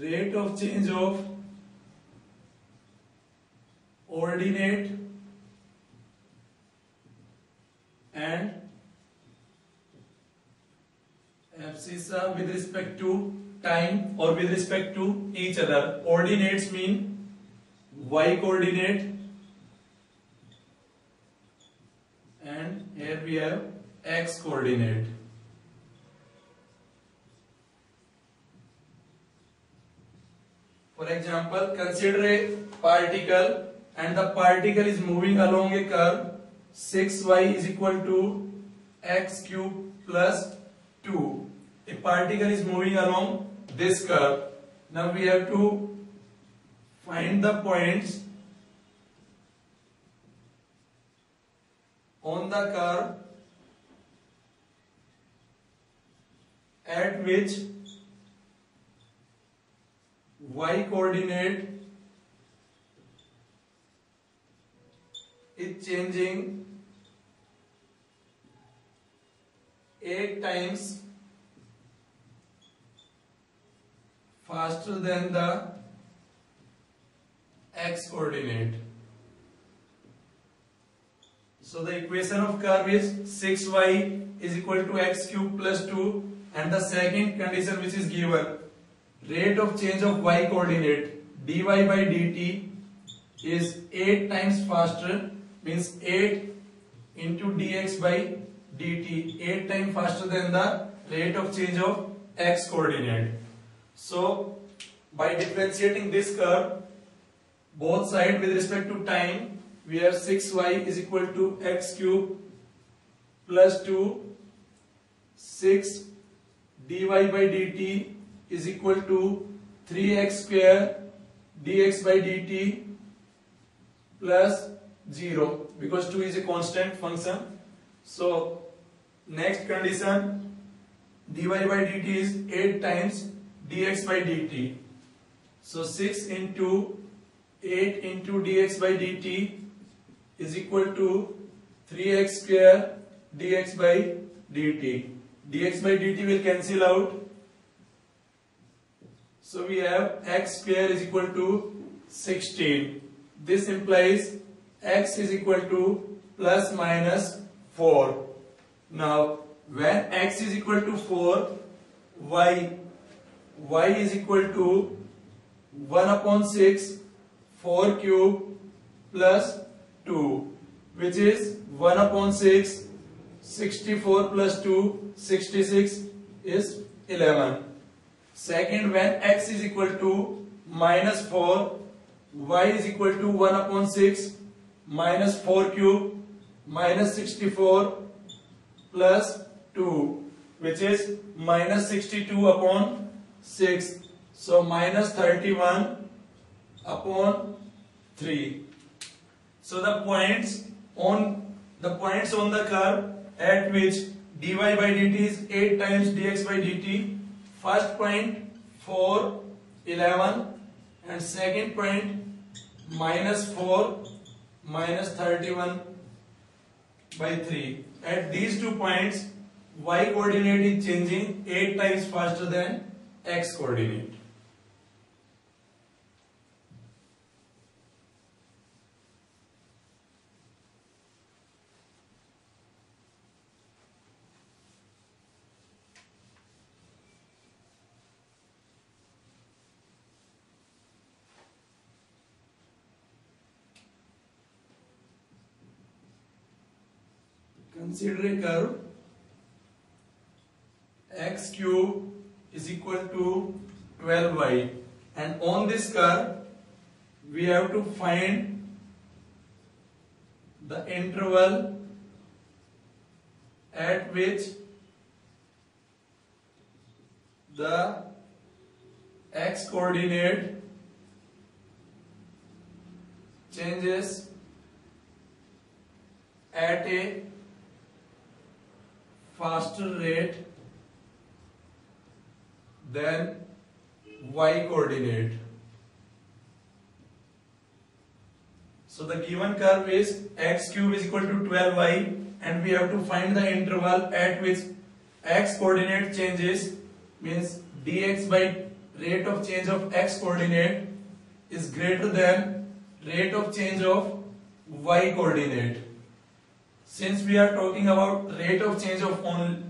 rate of change of ordinate and abscissa with respect to time or with respect to each other. Ordinates mean y coordinate and here we have x coordinate. For example, consider a particle and the particle is moving along a curve 6y is equal to x cube plus 2. A particle is moving along this curve. Now we have to find the points on the curve at which y coordinate is changing 8 times faster than the x coordinate. So the equation of curve is 6y is equal to x cube plus 2 and the second condition which is given rate of change of y coordinate dy by dt is 8 times faster means 8 into dx by dt 8 times faster than the rate of change of x coordinate. So by differentiating this curve both side with respect to time we have 6y is equal to x cube plus 2 6 dy by dt is equal to 3x square dx by dt plus 0 because 2 is a constant function. So next condition dy by dt is 8 times dx by dt. So 6 into 8 into dx by dt is equal to 3x square dx by dt. dx by dt will cancel out. So we have x square is equal to 16. This implies x is equal to plus minus 4. Now when x is equal to 4, y, y is equal to 1 upon 6, 4 cube plus 2 which is 1 upon 6, 64 plus 2, 66 is 11. Second when x is equal to minus 4, y is equal to 1 upon 6 minus 4 cube minus 64 plus 2 which is minus 62 upon 6 so minus 31 upon 3 so the points on the points on the curve at which dy by dt is 8 times dx by dt first point 4 11 and second point minus 4 minus 31 by 3 at these two points y coordinate is changing 8 times faster than x coordinate Consider a curve x cube is equal to 12y and on this curve we have to find the interval at which the x coordinate changes at a faster rate than y coordinate. So the given curve is x cube is equal to 12y and we have to find the interval at which x coordinate changes means dx by rate of change of x coordinate is greater than rate of change of y coordinate since we are talking about rate of change of only